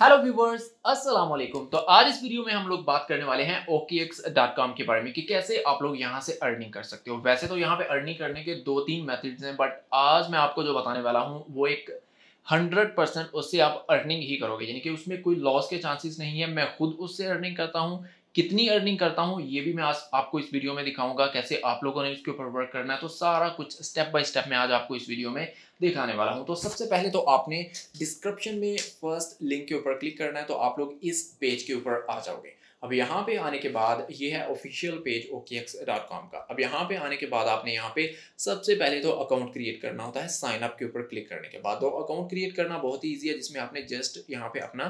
Hello viewers अस्सलाम वालेकुम तो आज इस वीडियो में हम लोग बात करने वाले हैं okx.com के बारे में कि कैसे आप लोग यहाँ से अर्निंग कर सकते हो। वैसे तो यहाँ पे अर्निंग करने के दो तीन मेथड्स हैं बट आज मैं आपको जो बताने वाला हूँ, वो एक हंड्रेड परसेंट उससे आप अर्निंग ही करोगे। यानी कि उसमें कोई लॉस के चांसेस नहीं है। मैं खुद उससे अर्निंग करता हूँ कितनी अर्निंग करता हूँ, ये भी मैं आज आपको इस वीडियो में दिखाऊँगा कैसे आप लोगों ने इसके ऊपर वर्क करना है। तो सारा कुछ स्टेप बाय स्टेप मैं आज आपको इस वीडियो में दिखाने वाला हूँ। तो सबसे पहले तो आपने डिस्क्रिप्शन में फ़र्स्ट लिंक के ऊपर क्लिक करना है तो आप लोग इस पेज के ऊपर आ जाओगे। अब यहाँ पे आने के बाद ये है ऑफिशियल पेज okx.com का। अब यहाँ पे आने के बाद आपने यहाँ पे सबसे पहले तो अकाउंट क्रिएट करना होता है साइन अप के ऊपर क्लिक करने के बाद। तो अकाउंट क्रिएट करना बहुत ही ईजी है, जिसमें आपने जस्ट यहाँ पे अपना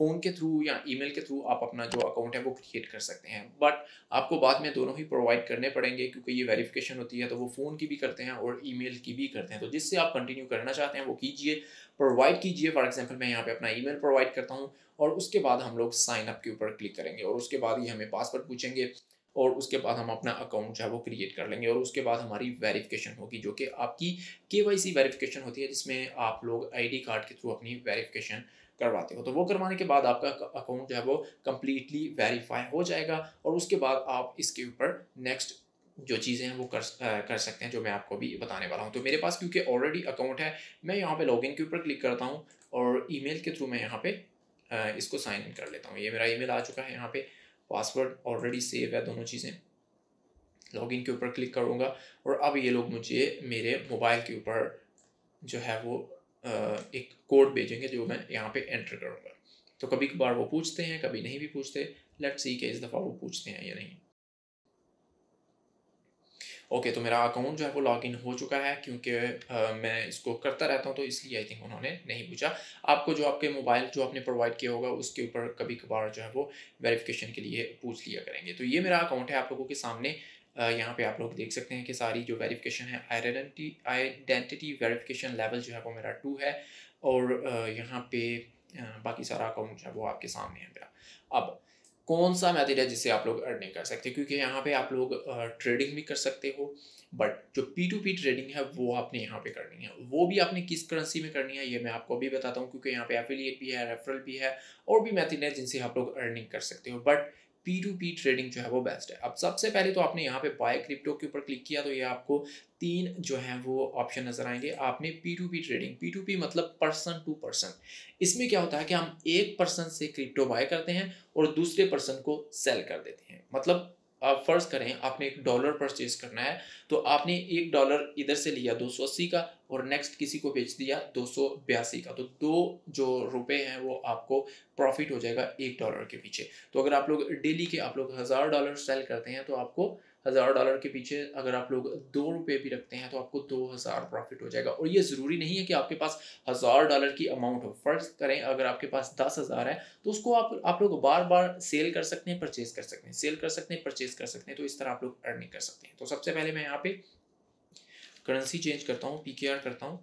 फ़ोन के थ्रू या ईमेल के थ्रू आप अपना जो अकाउंट है वो क्रिएट कर सकते हैं। बट आपको बाद में दोनों ही प्रोवाइड करने पड़ेंगे क्योंकि ये वेरिफिकेशन होती है तो वो फ़ोन की भी करते हैं और ईमेल की भी करते हैं। तो जिससे आप कंटिन्यू करना चाहते हैं, वो कीजिए। प्रोवाइड कीजिए फॉर एग्ज़ाम्पल मैं यहाँ पे अपना ईमेल प्रोवाइड करता हूँ और उसके बाद हम लोग साइन अप के ऊपर क्लिक करेंगे और उसके बाद ये हमें पासवर्ड पूछेंगे और उसके बाद हम अपना अकाउंट जो है वो क्रिएट कर लेंगे और उसके बाद हमारी वेरिफिकेशन होगी, जो कि आपकी के वाई सी वेरिफिकेशन होती है, जिसमें आप लोग आई डी कार्ड के थ्रू अपनी वेरिफिकेशन करवाते हो। तो वो करवाने के बाद आपका अकाउंट जो है वो कम्प्लीटली वेरीफाई हो जाएगा और उसके बाद आप इसके ऊपर नेक्स्ट जो चीज़ें हैं वो कर कर सकते हैं जो मैं आपको भी बताने वाला हूँ। तो मेरे पास क्योंकि ऑलरेडी अकाउंट है, मैं यहाँ पे लॉगिन के ऊपर क्लिक करता हूँ और ईमेल के थ्रू मैं यहाँ पे इसको साइन इन कर लेता हूँ। ये मेरा ईमेल आ चुका है यहाँ पे पासवर्ड ऑलरेडी सेव है दोनों चीज़ें। लॉगिन के ऊपर क्लिक करूँगा और अब ये लोग मुझे मेरे मोबाइल के ऊपर जो है वो एक कोड भेजेंगे जो मैं यहाँ पे एंटर करूँगा। तो कभी कभार वो पूछते हैं कभी नहीं भी पूछते। लेट्स सी के इस दफ़ा वो पूछते हैं या नहीं। ओके okay, तो मेरा अकाउंट जो है वो लॉगिन हो चुका है क्योंकि मैं इसको करता रहता हूँ तो इसलिए आई थिंक उन्होंने नहीं पूछा। आपको जो आपके मोबाइल जो आपने प्रोवाइड किया होगा उसके ऊपर कभी कभार जो है वो वेरिफिकेशन के लिए पूछ लिया करेंगे। तो ये मेरा अकाउंट है आप लोगों के सामने यहाँ पे आप लोग देख सकते हैं कि सारी जो वेरिफिकेशन है आइडेंटिटी आइडेंटिटी वेरिफिकेशन लेवल जो है वो मेरा टू है और यहाँ पे बाकी सारा अकाउंट जो है वो आपके सामने है मेरा। अब, कौन सा मेथड है जिससे आप लोग अर्निंग कर सकते? हैं क्योंकि यहाँ पे आप लोग ट्रेडिंग भी कर सकते हो बट जो पी टू पी ट्रेडिंग है वो आपने यहाँ पे करनी है। वो भी आपने किस करेंसी में करनी है, ये मैं आपको अभी बताता हूँ, क्योंकि यहाँ पे एफिलिएट भी है रेफरल भी है और भी मैथड है जिनसे आप लोग अर्निंग कर सकते हो। But P two P trading जो है वो बेस्ट है। अब सबसे पहले तो आपने यहाँ पे बाय क्रिप्टो के ऊपर क्लिक किया तो ये आपको तीन जो है वो ऑप्शन नज़र आएँगे। आपने P two P trading P two P मतलब पर्सन टू पर्सन इसमें क्या होता है कि हम एक पर्सन से क्रिप्टो बाय करते हैं और दूसरे पर्सन को सेल कर देते हैं। मतलब आप फ़र्ज़ करें, आपने एक डॉलर परचेज करना है तो आपने एक डॉलर इधर से लिया दो सौ अस्सी का और नेक्स्ट किसी को बेच दिया दो सौ बयासी का। तो दो जो रुपए हैं वो आपको प्रॉफिट हो जाएगा एक डॉलर के पीछे। तो अगर आप लोग डेली के आप लोग हज़ार डॉलर सेल करते हैं तो आपको हज़ार डॉलर के पीछे अगर आप लोग दो रुपये भी रखते हैं तो आपको दो हज़ार प्रॉफिट हो जाएगा। और ये ज़रूरी नहीं है कि आपके पास हज़ार डॉलर की अमाउंट हो। फ़र्ज़ करें, अगर आपके पास दस हज़ार है तो उसको आप आप लोग बार बार सेल कर सकते हैं, परचेज कर सकते हैं। सेल कर सकते हैं, परचेज कर सकते हैं तो इस तरह आप लोग अर्निंग कर सकते हैं। तो सबसे पहले मैं यहाँ पे करेंसी चेंज करता हूँ पी करता हूँ।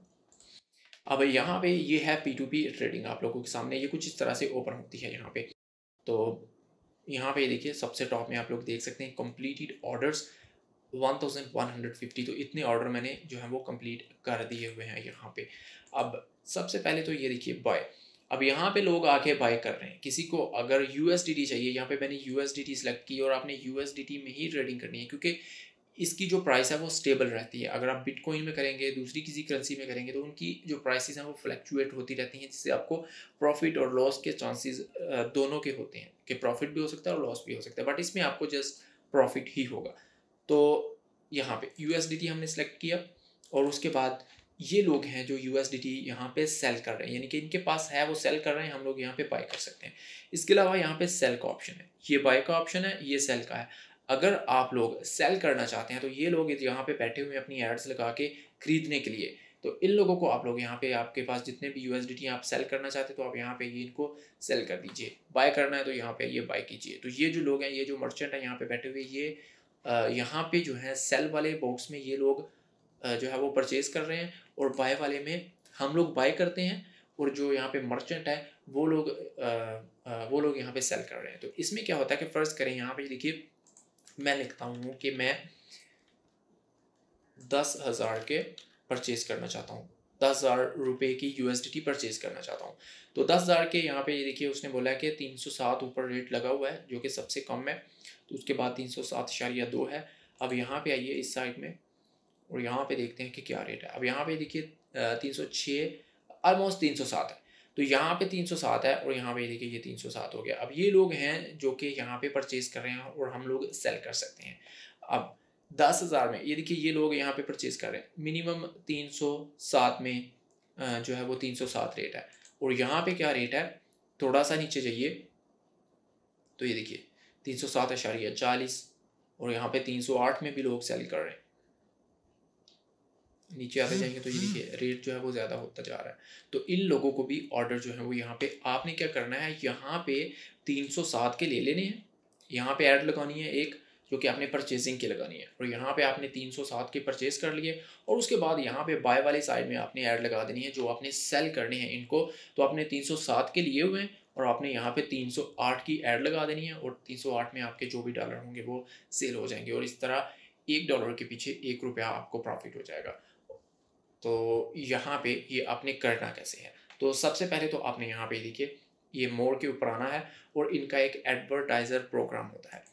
अब यहाँ पे ये है पी टू पी ट्रेडिंग आप लोगों के सामने। ये कुछ इस तरह से ओपन होती है यहाँ पे। तो यहाँ पे देखिए, सबसे टॉप में आप लोग देख सकते हैं कंप्लीटेड ऑर्डर्स 1150 तो इतने ऑर्डर मैंने जो है वो कंप्लीट कर दिए हुए हैं यहाँ पे। अब सबसे पहले तो ये देखिए बाय अब यहाँ पे लोग आके बाय कर रहे हैं। किसी को अगर यूएसडीटी चाहिए, यहाँ पे मैंने यू सेलेक्ट की और आपने यूएसडीटी में ही ट्रेडिंग करनी है, क्योंकि इसकी जो प्राइस है वो स्टेबल रहती है। अगर आप बिटकॉइन में करेंगे, दूसरी किसी करेंसी में करेंगे तो उनकी जो प्राइसेस हैं वो फ्लैक्चुएट होती रहती हैं, जिससे आपको प्रॉफिट और लॉस के चांसेस दोनों के होते हैं। कि प्रॉफिट भी हो सकता है और लॉस भी हो सकता है। बट इसमें आपको जस्ट प्रॉफिट ही होगा। तो यहाँ पे यूएसडीटी हमने सेलेक्ट किया और उसके बाद ये लोग हैं जो यू एस डी टी यहाँ पर सेल कर रहे हैं। यानी कि इनके पास है, वो सेल कर रहे हैं, हम लोग यहाँ पे बाय कर सकते हैं। इसके अलावा यहाँ पे सेल का ऑप्शन है। ये बाय का ऑप्शन है, ये सेल का है। अगर आप लोग सेल करना चाहते हैं तो ये लोग यहाँ पे बैठे हुए अपनी एड्स लगा के खरीदने के लिए। तो इन लोगों को आप लोग यहाँ पे आपके पास जितने भी यू आप सेल करना चाहते हैं तो आप यहाँ पे ये इनको सेल कर दीजिए। बाय करना है तो यहाँ पे ये बाय कीजिए। तो ये जो लोग हैं, ये जो मर्चेंट हैं, यहाँ पे बैठे हुए, ये यहाँ पे जो है सेल वाले बॉक्स में ये लोग जो है वो परचेज़ कर रहे हैं और बाय वाले में हम लोग बाय करते हैं और जो यहाँ पे मर्चेंट है, वो लोग वो लोग यहाँ पे सेल कर रहे हैं। तो इसमें क्या होता है कि फ़र्ज़ करें, यहाँ पे देखिए मैं लिखता हूँ कि मैं दस हज़ार के परचेज़ करना चाहता हूँ। दस हज़ार रुपये की यू एस परचेज़ करना चाहता हूँ। तो दस हज़ार के यहाँ पे ये देखिए, उसने बोला कि तीन सौ सात ऊपर रेट लगा हुआ है, जो कि सबसे कम है। तो उसके बाद तीन सौ सात इशारिया दो है। अब यहाँ पे आइए इस साइड में और यहाँ पे देखते हैं कि क्या रेट है। अब यहाँ पे देखिए तीन सौ छः ऑलमोस्ट तीन सौ सात है। तो यहाँ पे तीन सौ सात है और यहाँ पे देखिए, ये तीन सौ सात हो गया। अब ये लोग हैं जो कि यहाँ पे परचेज़ कर रहे हैं और हम लोग सेल कर सकते हैं। अब दस हज़ार में, ये देखिए, ये लोग यहाँ पे परचेज़ कर रहे हैं। मिनिमम तीन सौ सात में जो है वो तीन सौ सात रेट है। और यहाँ पे क्या रेट है? थोड़ा सा नीचे जाइए। तो ये देखिए, तीन सौ सात अशारिया चालीस। और यहाँ पे तीन सौ आठ में भी लोग सेल कर रहे हैं। नीचे आते जाएँगे तो ये देखिए रेट जो है वो ज़्यादा होता जा रहा है। तो इन लोगों को भी ऑर्डर जो है वो यहाँ पे आपने क्या करना है यहाँ पे तीन सौ सात के ले लेने हैं। यहाँ पे ऐड लगानी है एक जो कि आपने परचेजिंग की लगानी है। और यहाँ पे आपने तीन सौ सात के परचेज कर लिए और उसके बाद यहाँ पे बाय वाले साइड में आपने ऐड लगा देनी है जो आपने सेल करने हैं इनको तो आपने तीन सौ सात के लिए हुए हैं और आपने यहाँ पे 308 की ऐड लगा देनी है और 308 में आपके जो भी डॉलर होंगे वो सेल हो जाएँगे। और इस तरह एक डॉलर के पीछे एक रुपया आपको प्रॉफिट हो जाएगा। तो यहाँ पे ये आपने करना कैसे है? तो सबसे पहले तो आपने यहाँ पे देखिए, ये मोड़ के ऊपर आना है और इनका एक एडवर्टाइज़र प्रोग्राम होता है।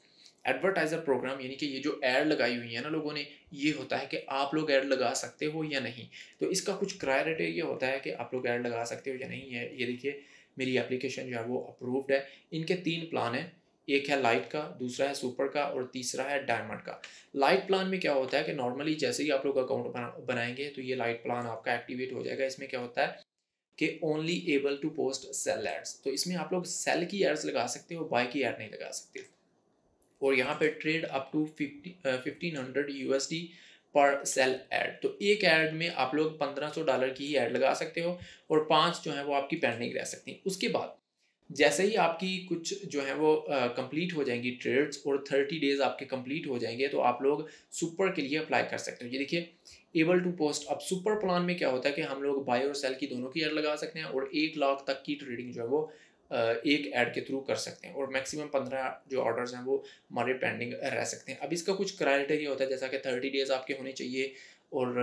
एडवर्टाइज़र प्रोग्राम यानी कि ये जो एड लगाई हुई है ना लोगों ने, ये होता है कि आप लोग ऐड लगा सकते हो या नहीं। तो इसका कुछ क्राइटेरिया होता है कि आप लोग ऐड लगा सकते हो या नहीं है। ये देखिए, मेरी एप्लीकेशन जो है वो अप्रूव्ड है। इनके तीन प्लान हैं। एक है लाइट का दूसरा है सुपर का और तीसरा है डायमंड का। लाइट प्लान में क्या होता है कि नॉर्मली जैसे ही आप लोग अकाउंट बना, बनाएँगे तो ये लाइट प्लान आपका एक्टिवेट हो जाएगा। इसमें क्या होता है कि only able to post sell ads तो इसमें आप लोग सेल की एड्स लगा सकते हो बाय की एड नहीं लगा सकते। और यहाँ पे trade up to fifty fifteen hundred U S D पर सेल ऐड तो एक ऐड में आप लोग पंद्रह सौ डॉलर की ही ऐड लगा सकते हो और पाँच जो है वो आपकी पेंडिंग रह सकती हैं। उसके बाद जैसे ही आपकी कुछ जो है वो कंप्लीट हो जाएँगी ट्रेड्स और थर्टी डेज़ आपके कंप्लीट हो जाएँगे तो आप लोग सुपर के लिए अप्लाई कर सकते हो। ये देखिए एबल टू पोस्ट अब सुपर प्लान में क्या होता है कि हम लोग बाय और सेल की दोनों की एड लगा सकते हैं और एक लाख तक की ट्रेडिंग जो है वो एक ऐड के थ्रू कर सकते हैं और मैक्सिमम पंद्रह जो ऑर्डर्स हैं वो हमारे पेंडिंग रह सकते हैं। अब इसका कुछ क्राइटेरिया होता है जैसा कि थर्टी डेज़ आपके होने चाहिए और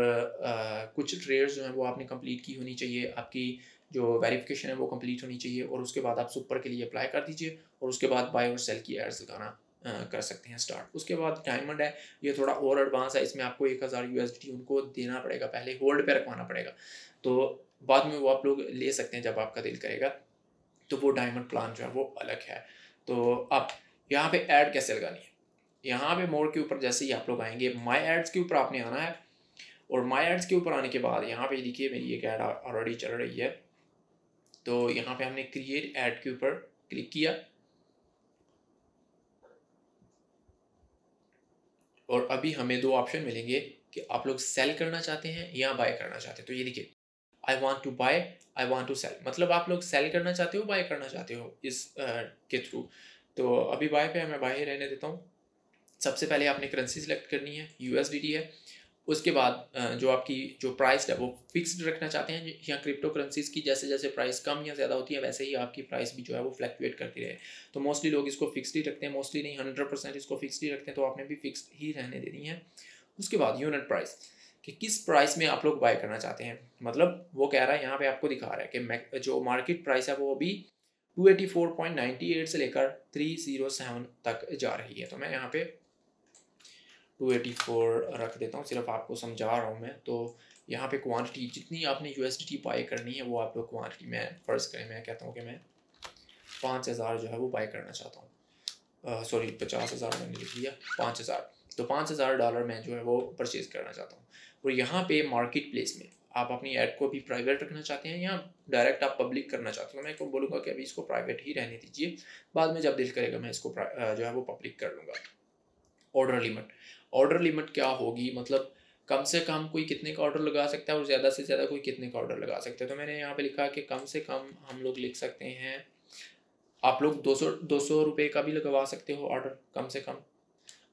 आ, कुछ ट्रेड्स जो हैं वो आपने कंप्लीट की होनी चाहिए आपकी जो वेरिफिकेशन है वो कंप्लीट होनी चाहिए और उसके बाद आप सुपर के लिए अप्लाई कर दीजिए और उसके बाद बाय और सेल की एड्स लगाना कर सकते हैं स्टार्ट उसके बाद डायमंड है, ये थोड़ा और एडवांस है, इसमें आपको एक हज़ार यूएसडी उनको देना पड़ेगा, पहले होल्ड पे रखवाना पड़ेगा। तो बाद में वो आप लोग ले सकते हैं जब आपका दिल करेगा। तो वो डायमंड प्लान जो है वो अलग है। तो अब यहाँ पे ऐड कैसे लगानी है? यहाँ पे मोड के ऊपर जैसे ही आप लोग आएँगे माई एड्स के ऊपर आपने आना है और माई एड्स के ऊपर आने के बाद यहाँ पे देखिए मेरी एक ऐड ऑलरेडी चल रही है। तो यहाँ पे हमने क्रिएट ऐड के ऊपर क्लिक किया। और अभी हमें दो ऑप्शन मिलेंगे कि आप लोग सेल करना चाहते हैं या बाय करना चाहते हैं। तो ये देखिए I want to buy I want to sell मतलब आप लोग सेल करना चाहते हो बाय करना चाहते हो इस uh, के थ्रू तो अभी बाय पे मैं बाय रहने देता हूँ। सबसे पहले आपने करेंसी सेलेक्ट करनी है यू है। उसके बाद जो आपकी जो प्राइस है, वो फिक्स्ड रखना चाहते हैं, या क्रिप्टो करेंसीज की जैसे जैसे प्राइस कम या ज़्यादा होती है, वैसे ही आपकी प्राइस भी जो है वो फ्लैक्चुएट करती रहे। तो मोस्टली लोग इसको फिक्सड ही रखते हैं मोस्टली नहीं हंड्रेड परसेंट इसको फिक्सड ही रखते हैं तो आपने भी फिक्सड ही रहने देनी है। उसके बाद यूनिट प्राइस कि किस प्राइस में आप लोग बाय करना चाहते हैं? मतलब वो कह रहा है, यहाँ पे आपको दिखा रहा है कि जो मार्केट प्राइस है, वो अभी 284.98 से लेकर 307 तक जा रही है। तो मैं यहाँ पे 284 रख देता हूँ, सिर्फ़ आपको समझा रहा हूँ मैं। तो यहाँ पे क्वांटिटी जितनी आपने यू बाय करनी है, वो आप लोग क्वान्टिटी में फ़र्ज़ करें। मैं कहता हूँ कि मैं पाँच हज़ार जो है वो बाय करना चाहता हूँ। सॉरी पचास हज़ार मैंने लिख लिया पाँच हज़ार। तो पाँच हज़ार डॉलर मैं जो है वो परचेज़ करना चाहता हूँ। और यहाँ पे मार्केट प्लेस में आप अपनी ऐड को भी प्राइवेट रखना चाहते हैं या डायरेक्ट आप पब्लिक करना चाहते हो मैं को बोलूँगा कि अभी इसको प्राइवेट ही रहने दीजिए। बाद में जब दिल करेगा, मैं इसको जो है वो पब्लिक कर लूँगा। ऑर्डर लिमिट ऑर्डर लिमिट क्या होगी? मतलब कम से कम कोई कितने का ऑर्डर लगा सकता है और ज़्यादा से ज़्यादा कोई कितने का ऑर्डर लगा सकता है? तो मैंने यहाँ पे लिखा कि कम से कम हम लोग लिख सकते हैं, आप लोग दो सौ दो सौ रुपये का भी लगवा सकते हो ऑर्डर कम से कम।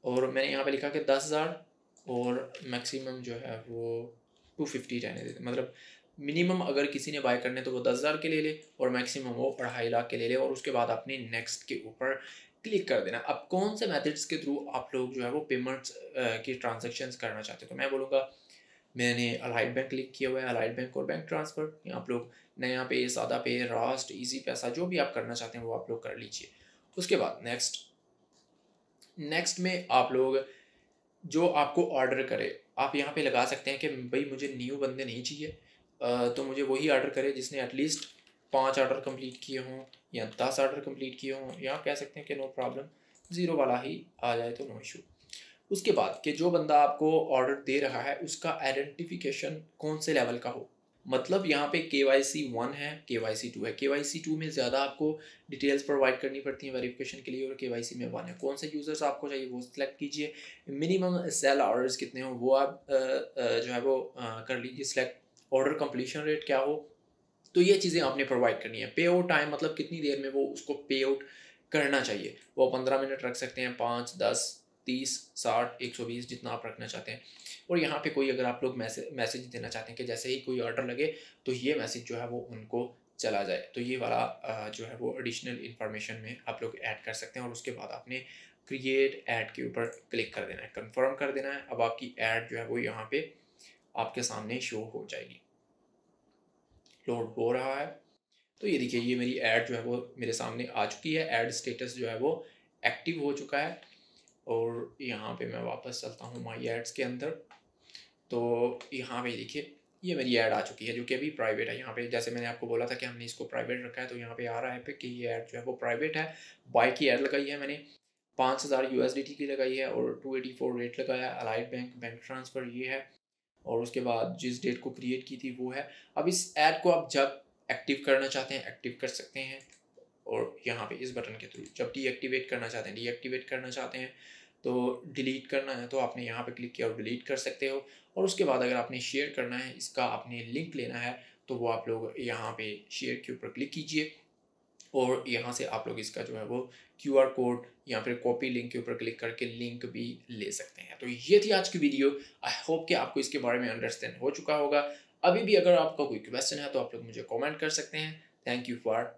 और मैंने यहाँ पे लिखा कि दस हज़ार और मैक्सिमम जो है वो टू फिफ्टी रहने देते मतलब मिनिमम अगर किसी ने बाय करने तो वो दस हज़ार के ले ले और मैक्सिमम वो अढ़ाई लाख के ले ले और उसके बाद अपने नेक्स्ट के ऊपर क्लिक कर देना। अब कौन से मेथड्स के थ्रू आप लोग जो है वो पेमेंट्स की ट्रांजेक्शन करना चाहते हो? तो मैं बोलूँगा, मैंने अलाइट बैंक क्लिक किया हुआ है। अलाइट बैंक और बैंक ट्रांसफ़र आप लोग नया पे, सादा पे रास्ट इजी पैसा, जो भी आप करना चाहते हैं वो आप लोग कर लीजिए। उसके बाद नेक्स्ट नेक्स्ट में आप लोग जो आपको ऑर्डर करे, आप यहाँ पे लगा सकते हैं कि भाई मुझे न्यू बंदे नहीं चाहिए। तो मुझे वही ऑर्डर करे जिसने एटलीस्ट पाँच ऑर्डर कंप्लीट किए हों। या दस ऑर्डर कंप्लीट किए हों, या कह सकते हैं कि नो प्रॉब्लम ज़ीरो वाला ही आ जाए तो नो इशू उसके बाद कि जो बंदा आपको ऑर्डर दे रहा है, उसका आइडेंटिफिकेशन कौन से लेवल का हो? मतलब यहाँ पे के वाई सी वन है के वाई सी टू है। के वाई सी टू में ज़्यादा आपको डिटेल्स प्रोवाइड करनी पड़ती हैं वेरिफिकेशन के लिए और के वाई सी में वन है। कौन से यूज़र्स आपको चाहिए, वो सिलेक्ट कीजिए। मिनिमम सेल ऑर्डर्स कितने हो, वो आप जो है वो कर लीजिए। सिलेक्ट ऑर्डर कंप्लीशन रेट क्या हो? तो ये चीज़ें आपने प्रोवाइड करनी है। पे आउट टाइम मतलब कितनी देर में वो उसको पे आउट करना चाहिए? वो पंद्रह मिनट रख सकते हैं, पाँच, दस, तीस, साठ, एक सौ बीस जितना आप रखना चाहते हैं। और यहाँ पे कोई अगर आप लोग मैसेज मैसेज देना चाहते हैं कि जैसे ही कोई ऑर्डर लगे तो ये मैसेज जो है वो उनको चला जाए। तो ये वाला जो है वो एडिशनल इन्फॉर्मेशन में आप लोग ऐड कर सकते हैं और उसके बाद आपने क्रिएट ऐड के ऊपर क्लिक कर देना है। कंफर्म कर देना है। अब आपकी ऐड जो है वो यहाँ पे आपके सामने शो हो जाएगी। लोड हो रहा है। तो ये देखिए, ये मेरी ऐड जो है वो मेरे सामने आ चुकी है। ऐड स्टेटस जो है वो एक्टिव हो चुका है। और यहाँ पे मैं वापस चलता हूँ माई एड्स के अंदर। तो यहाँ पे देखिए, ये मेरी ऐड आ चुकी है, जो कि अभी प्राइवेट है। यहाँ पे जैसे मैंने आपको बोला था कि हमने इसको प्राइवेट रखा है तो यहाँ पे आ रहा है पे कि ये ऐड जो है वो प्राइवेट है। बाई की ऐड लगाई है मैंने। पाँच हज़ार यू की लगाई है और टू एटी फोर रेट लगाया। अलाइड बैंक बैंक ट्रांसफ़र ये है। और उसके बाद जिस डेट को क्रिएट की थी वो है। अब इस ऐड को आप जब एक्टिव करना चाहते हैं एक्टिव कर सकते हैं और यहाँ पे इस बटन के थ्रू जब डीएक्टिवेट करना चाहते हैं डीएक्टिवेट करना चाहते हैं तो डिलीट करना है तो आपने यहाँ पे क्लिक किया और डिलीट कर सकते हो। और उसके बाद अगर आपने शेयर करना है, इसका आपने लिंक लेना है तो वो आप लोग यहाँ पे शेयर के ऊपर क्लिक कीजिए। और यहाँ से आप लोग इसका जो है वो क्यू आर कोड या फिर कॉपी लिंक के ऊपर क्लिक करके लिंक भी ले सकते हैं। तो ये थी आज की वीडियो आई होप कि आपको इसके बारे में अंडरस्टैंड हो चुका होगा। अभी भी अगर आपका कोई क्वेश्चन है तो आप लोग मुझे कॉमेंट कर सकते हैं। Thank you for